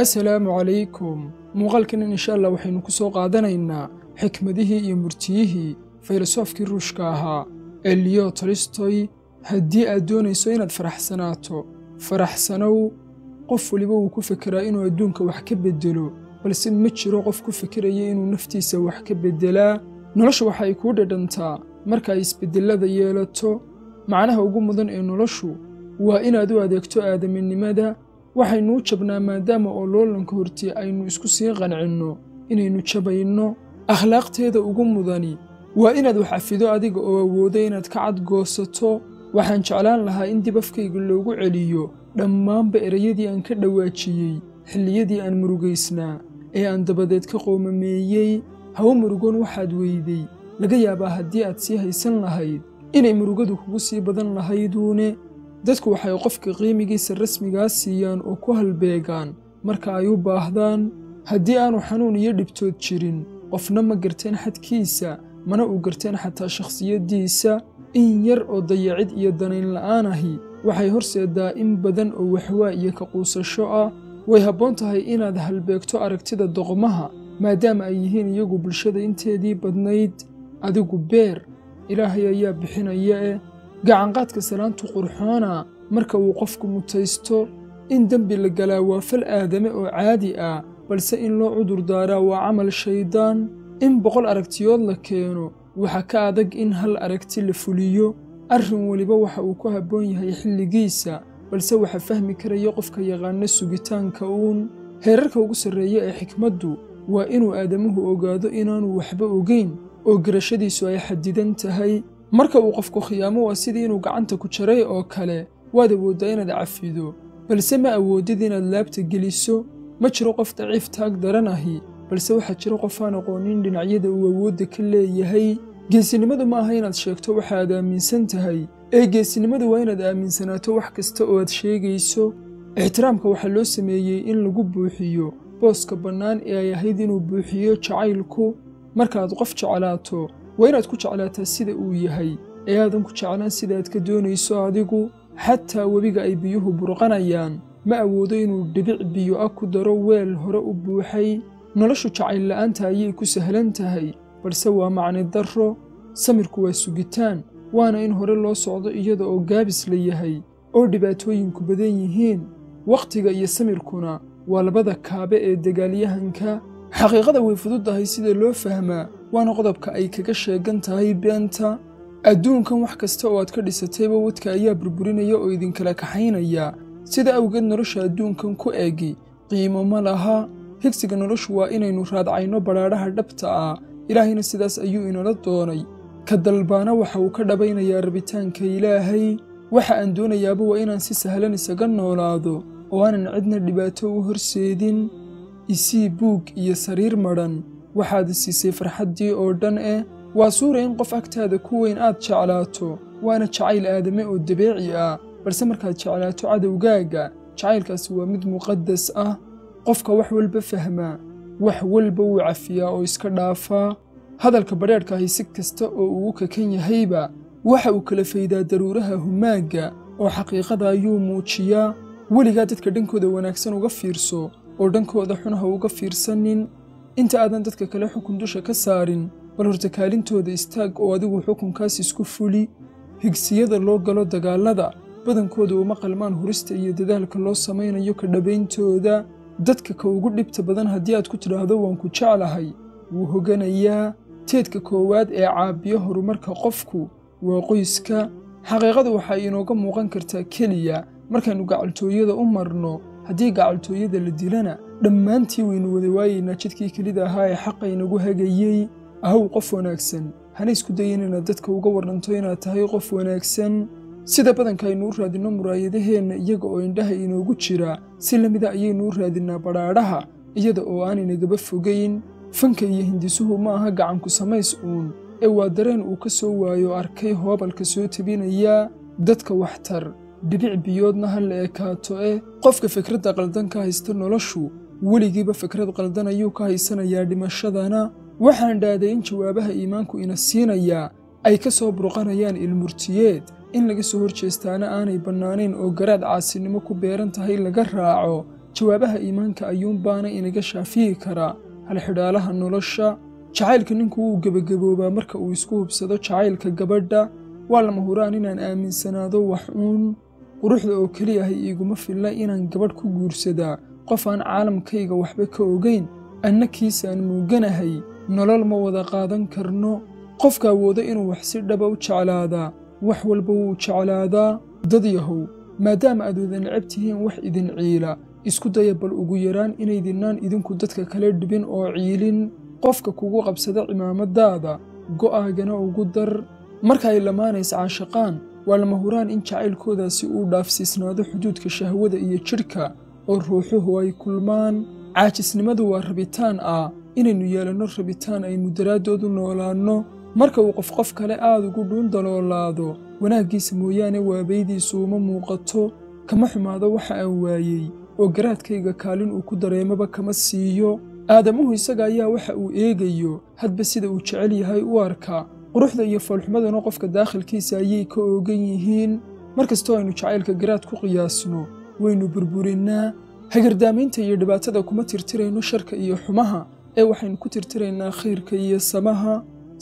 assalaamu calaykum muuqaalkan insha allah waxaynu ku soo qaadanaynaa xikmadihii iyo murtiyihii faylosofkii ruushka ahaa ee tolistoy haddii aad doonayso inaad faraxsanaato faraxsanow qof weliba wuu ku fekeraa inuu adduunka wax ka beddelo balse ma jiro qof ku fekeraya inuu naftiisa wax ka beddelaa noloshu waxa ay kuu dhadhantaa marka ay isbeddellada yeelato. Macnaha ugu mudan ee noloshu waa inaad u adeegto aadaminimada waxaynu u jabnaa maadaama oo loolanka hortii aynu isku sii qancinno inaynu jabayno akhlaaqteeda ugu mudani. Waa inaad wax cafido adiga oo awooda inaad ka cadgoosato. Waxaan jeclaan lahaa in dib afkayga loogu celiyo. Dhammaanba erayadii aan ka dhawaajiyey xilliyadii aan murugaysnaa ee aan dabadeed ka qoomameeyey hawo murugoon waxaad weyday. Laga yaabaa haddii aad sii haysan lahayd inay murugadu kugu sii badan lahayduune dadku waxay qofka qiimigiisa rasmigaa siiyaan oo ku halbeegaan. Marka ay u baahdaan haddii aanu xanuun iyo dhibtood jirin qofna ma garteen xadkiisa mana u garteen xataa shakhsiyaddiisa. In yar oo dayacid iyo danayn la'aan ahi waxay horseedaa in badan oo waxwaa iyo ka quusasho ah. Way habboon tahay inaad halbeegto aragtida doqmaha maadaama ay yihiin iyagu bulshada inteedii badnayd. Adigu beer ilaahay ayaa bixinaya eh gacanqaadka salaantu qurxoona marka uu qofku mutaysto in dembi la galaa waa fal aadame oo caadi ah balse in loo cudur daaraa waa camal shayddaan in boqol aragtiyood la keeno waxa ka adag in hal aragti la fuliyo. Arrin weliba waxa uu ku habboon yahay xilligiisa balse waxa fahmi karaya qofka yaqaana sugitaanka uun. Heerarka ugu sarreeya ee xikmaddu waa inuu aadamuhu ogaado inaanu waxba ogayn oo garashadiisu ay xadidan tahay marka uu qofku khiyaamo waa sidii inuu gacanta ku jaray oo kale waad awooddaa inaad cafido. Balse ma awoodid inaad laabta geliso. Ma jiro qof daciif taag daran ahi balse waxaa jira qof aan aqoonin dhinacyada uu awoodda ka leeyahay. Geesinimadu ma aha inaad sheegto waxa aad aaminsan tahay. Ee geesinimadu waa inaad aaminsanaato wax kasta oo aad sheegayso. Ixtiraamka waxaa loo sameeyey in lagu buuxiyo booska bannaan ee ay ahayd inuu buuxiyo jacaylku. Markaaad qof jeclaato waa inaad ku jeclaataa sida uu yahay? Ee aadan ku jeclaan sida aad ka doonayso adigu? Xataa webiga ay biyuhu burqanayaan ma awoodo inuu dhibic biyo ah ku daro weel hore u buuxay. Noloshu jacayl la'aanta ayay ku sahlan tahay balse waa macni darro. Samirku waa sugitaan waana in hore loo socdo iyada oo gaabis la yahay oo dhibaatooyinku badan yihiin. Wakhtiga iyo samirkuna waa labada kaabe ee dagaalyahanka. Xaqiiqada way fududdahay sida loo fahmaa waana qodobka ay kaga sheegan tahay beenta adduunkan wax kasta oo aad ka dhisatayba wadka ayaa burburinaya oo idinkala kaxaynaya. Sida awgeed nolosha adduunkan ku eegi. Qiimo ma laha. Higsiga noloshu waa inaynu raadcayno badhaadhaha dhabta ah. Ilaahayna sidaas ayuu inala doonay. Ka dalbaana waxa uu ka dhabaynayaa rabitaanka ilaahay. Waxa aan doonayaaba waa inaan si sahlan isaga noolaado. Oo aanan cidna dhibaato u horseedin. Isii buug iyo sariir madhan waxaad siisay farxaddii oo dhan eh waa suura in qof agtaada ku weyn aad jeclaato waana jacayl aadame oo dabeeci ah. Balse markaad jeclaato cadowgaaga jacaylkaasi waa mid muqadas ah. Qofka wax walba fahmaa wax walba wuu cafiyaa oo iska dhaafaa. Hadalka badheedhka ahi si kasta oo uu kakan yahayba waxa uu kala faydaa daruuraha humaagga oo xaqiiqada ayuu muujiyaa. Weligaa dadka dhankooda wanaagsan uga fiirso oo dhankooda xun ha uga fiirsanin inta aadan dadka kale xukun dusha ka saarin bal horta kaalintooda istaag oo adigu xukunkaas isku fuli higsiyada loo galo dagaallada badankooda uma qalmaan hurista iyo dadaalka loo samaynayo ka dhabbayntooda dadka ka ugu dhibta badan haddii aad ku tidhaahdo waan ku jeclahay wuu hoganayaa. Teedka koowaad ee caabiyo horumarka qofku waa qoyska. Xaqiiqadu waxay inooga muuqan kartaa keliya markaynu gacaltooyada u marno haddii gacaltooyada la dilana dhammaantii waynu wada waayaynaa jidkii kelida ahaa ee xaqa inagu hagayey. Ahow qof wanaagsan. Hana isku dayin inaad dadka uga warranto inaad tahay qof wanaagsan. Sida badanka aynu u raadinno muraayadaheenna iyaga oo indhaha inoogu jira si la mida ayaynu u raadinnaa badhaadhaha iyada oo aan inagaba fogayn fanka iyo hindisuhu ma aha gacanku samays uun. Ee waa dareen uu ka soo waayo arkay hoobalka soo tebinaya dadka waxtar dhibic biyoodna ha la ekaato eh qofka fikradda qaldan ka haysta noloshu weligiiba fikrad qaldan ayuu ka haysanayaa dhimashadana. Waxaan dhaaday in jawaabaha iimaanku ina siinayaa ay ka soo burqanayaan ilmurtiyeed. In laga soo hor jeestaana aanay bannaanayn oo garaad caasinimo ku beeran tahay laga raaco jawaabaha iimaanka ayuunbaana inaga shaafiyi karaa halxidhaalaha nolosha jacaylka ninku wuu gebagaboobaa marka uu isku hubsado jacaylka gabadha. Waa lama huraan inaan aaminsanaado wax uun quruxda oo keliyahay iiguma filla inaan gabadh ku guursadaa qof aan caalamkayga waxba ka ogayn anna kiisaan muuganahay nolol ma wada qaadan karno. Qofka awoodo inuu wax si dhaba u jeclaadaa wax walba wuu jeclaadaa. Dad yahow maadaama aad wada necab tihiin wax idin ciila isku daya bal ugu yaraan inaydinaan idinku dadka kale dhibin oo ciilin. Qofka kugu qabsada cimaamadaada go'aagana ugu dar. Marka ay lamaanays caashaqaan waa lama huraan in jacaylkoodaasi uu dhaafsiisnaado xuduudka shahwada iyo jidhka oo ruuxuhu ay kulmaan. Caajisnimadu waa rabitaan ah inaynu yeelanno rabitaan aynu daraaddoodu noolaanno. Marka uu qof qof kale aad ugu dhuun daloolaado wanaaggiisa mooyaane waabaydiisu uma muuqato. Kama xumaado waxa aan waayey. Oo garaadkayga kaalin uu ku dareemaba kama siiyo. Aadamuhu isaga ayaa waxa uu eegayo. Hadba sida uu jecel yahay u arka. Quruxda iyo foolxumaduna qofka daakhilkiisa ayay ka oogan yihiin. Mar kastoo aynu jacaylka garaad ku qiyaasno waynu burburinnaa hagardaamaynta iyo dhibaatada kuma tirtirayno sharka iyo xumaha ee waxaynu ku tirtiraynaa khayrka iyo samaha.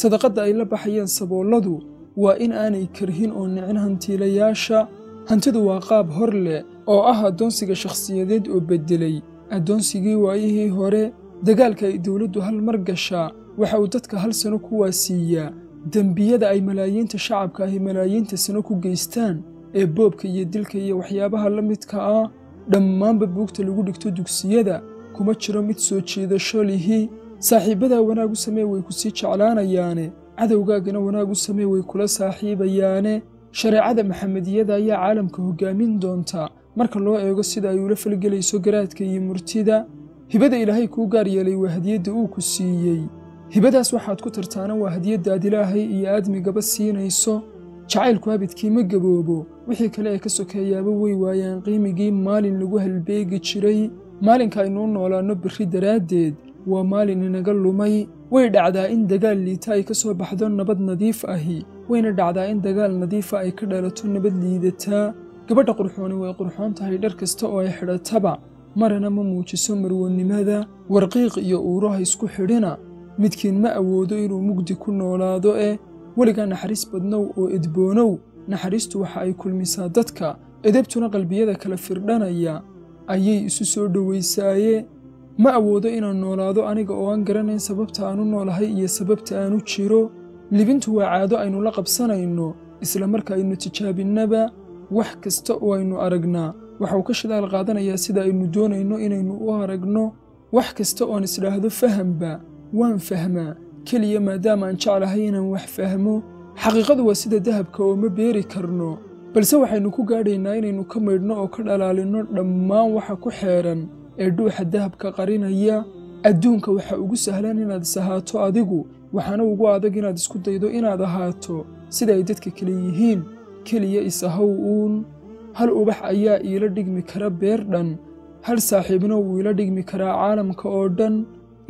Sadaqadda ay la baxayaan saboolladu waa in aanay karhin oo nicin hantiilayaasha. Hantidu waa qaab hor leh oo ah addoonsiga shakhsiyadeed oo beddelay. Addoonsigii waayihii hore dagaalka ay dowladdu hal mar gashaa waxa uu dadka hal sano ku waasiiyaa. Dembiyada ay malaayiinta shacabka ahi malaayiinta sano ku geystaan ee boobka iyo dilka iyo waxyaabaha la midka ah dhammaanba buugta lagu dhigto dugsiyada kuma jiro mid soo jiidasho lihi. Saaxiibbadaa wanaag u samee way ku sii jeclaanayaane cadowgaagana wanaag u samee way kula saaxiibayaane. Shareecada maxamediyada ayaa caalamka hoggaamin doonta marka loo eego sida ay ula falgelayso garaadka iyo murtida. Hibada ilaahay kuu gaar yeelay waa hadiyadda uu ku siiyey. Hibadaas waxaad ku tartaana waa hadiyaddaad ilaahay iyo aadmigaba siinayso. Jacaylku abidkii ma gaboobo wixii kale ee ka sokeeyaaba way waayaan qiimigii maalin lagu halbeegi jiray. Maalinka aynuu noolaanno berri daraaddeed waa maalin inaga lumay. Way dhacdaa in dagaal liita ay ka soo baxdo nabad nadiif ahi. Wayna dhacdaa in dagaal nadiifa ay ka dhalato nabad liidataa gabadha qurxooni way qurxoon tahay dhar kasta oo ay xidhataba. Marana ma muujiso marwannimada warqiiq iyo uuraha isku xidhina. Midkiin ma awoodo inuu mugdi ku noolaado eh weligaa naxariis badnow oo edboonow naxariistu waxa ay kulmisaa dadka edebtuna qalbiyada kala firdhanaya ayay isu soo dhowaysaaye ma awoodo inaan noolaado aniga oo aan garanayn sababta aanu noolahay iyo sababta aanu jiro. Libintu waa caado aynu la qabsanayno isla marka aynu tijaabinnaba wax kasta oo aynu aragnaa waxa uu ka shidaal qaadanayaa sida aynu doonayno inaynu u aragno. Wax kasta oon isdhaahdo fahamba waan fahmaa. Keliya maadaama aan jeclahay inaan wax fahmo xaqiiqadu waa sida dahabka oo ma beeri karno balse waxaynu ku gaadhaynaa inaynu ka maydhno oo ka dhalaalinno dhammaan waxa ku xeedhan ee dhuuxa dahabka qarinaya. Adduunka waxa ugu sahlan inaad is adigu waxaana ugu adag inaad isku daydo inaad ahaato sida ay dadka kale yihiin. Keliya isahow uun. Hal ubax ayaa iila dhigmi kara beer dhan. Hal saaxiibna wuu ila dhigmi karaa caalamka oo dhan.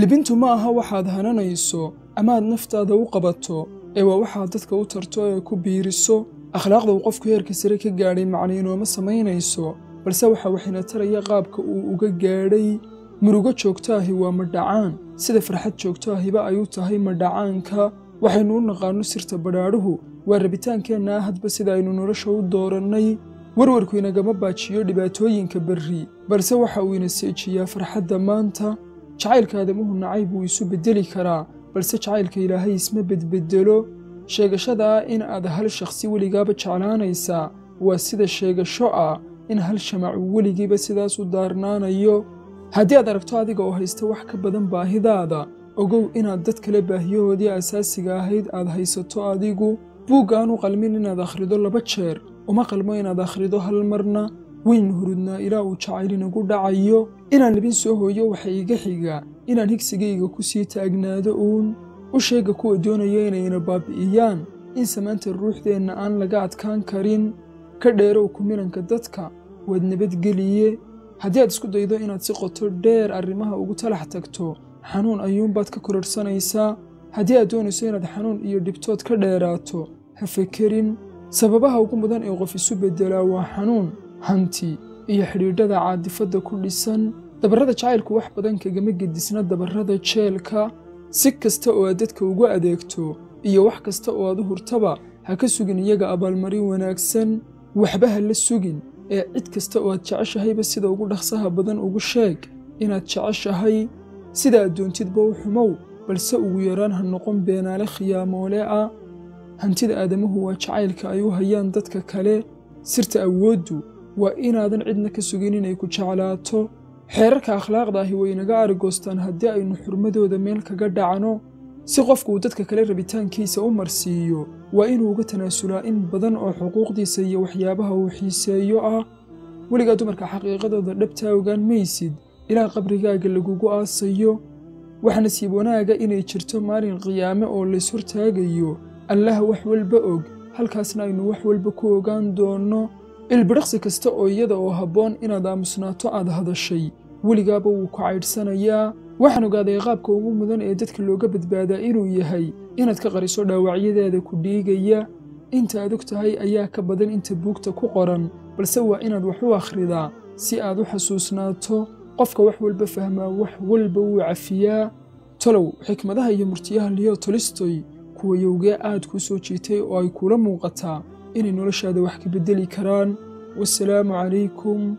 Libintu ma aha waxaad hananayso amaad naftaada u qabato ee waa waxaad dadka u tarto ee ku biiriso. Akhlaaqda uu qofku heerka sare ka gaadhay macna inooma samaynayso. Balse waxa waxayna taraya qaabka uu uga gaadhay. Murugo joogto ahi waa madhacaan sida farxad joogto ahiba ay u tahay madhacaanka waxaynu u naqaanno sirta badhaadhuhu waa rabitaankeenna ah hadba sida aynu nolosha u doorannay. Warwarku inagama baajiyo dhibaatooyinka berri. Balse waxa uu ina seejiyaa farxadda maanta. Jacaylka aadamuhu nacay buu isu beddeli karaa balse jacaylka ilaahay isma bedbeddelo. Sheegashada in aad hal shakhsi weligaaba jeclaanaysaa waa sida sheegasho ah in hal shamacu weligiiba sidaas u daarnaanayo. Haddii aad aragto adiga oo haysta wax ka badan baahidaada ogow inaad dad kale baahiyahoodii asaasiga ahayd aad haysato adigu. Buugga aan u qalmin inaad akhrido laba jeer uma qalmo inaad akhrido hal marna waynu hurudnaa ilaa uu jacayl inagu dhacayo. Inaan libin soo hooyo waxa iga xiga inaan higsigayga ku sii taagnaado uun u sheega kuwa doonaya inayna baabi'iyaan. In samaanta ruuxdeenna aan laga adkaan karin. Ka dheerow kumilanka dadka waad nabadgeliye haddii aad isku daydo inaad si qoto dheer arrimaha ugu talax tagto xanuun ayuunbaad ka kororhsanaysaa haddii aad doonayso inaad xanuun iyo dhibtood ka dheeraato ha fekerin. Sababaha ugu mudan ee qof isu beddelaa waa xanuun hanti iyo xidhiidhada caadifadda ku dhisan dabarrada jacaylku wax badan kagama gedisna dabarrada jeelka. Si kasta oo aad dadka ugu adeegto iyo wax kasta oo aad u hurtaba ha ka sugin iyaga abaalmarin wanaagsan. Waxba ha la sugin ee cid kasta oo aad jeceshahayba sida ugu dhaqsaha badan ugu sheeg inaad jeceshahay. Sida aad doontidba u xumow balse ugu yaraan ha noqon beenaale khiyaamoole ah. Hantida aadamuhu waa jacaylka ay u hayaan dadka kale. Sirta awooddu waa inaadan cidna ka sugin inay ku jeclaato. Xeerarka akhlaaqda ahi way inaga arigoostaan haddii aynu xurmadooda meel kaga dhacno. Si qofku uu dadka kale rabitaankiisa u marsiiyo waa inuu uga tanaasulaa in badan oo xuquuqdiisa iyo waxyaabaha uu xiiseeyo ah. Weligaa dumarka xaqiiqadooda dhabtaa ogaan maysid ilaa qabrigaaga lagugu aasayo. Waxa nasiib wanaaga inay jirto maalin qiyaame oo lays hortaagayo allaha wax walba og halkaasna aynu wax walba ku ogaan doonno ilbidhaqsi kasta oo iyada oo habboon inaad aamusnaato aad hadashay. Weligaaba wuu ku caydhsanayaa waxaan ogaaday qaabka ugu mudan ee dadka looga badbaadaa inuu yahay inaad ka qariso dhaawacyadeeda ku dhiigaya. Inta aad og tahay ayaa ka badan inta buugta ku qoran balse waa inaad wax u akhridaa si aad u xasuusnaato. Qofka wax walba fahmaa wax walba wuu cafiyaa. Tolow xikmadaha iyo murtiyaha leo tolistoy kuwa yowgee aad kuu soo jiitay oo ay kula muuqataa inay noloshaada wax ka beddeli karaan. Wasalaamu calaykum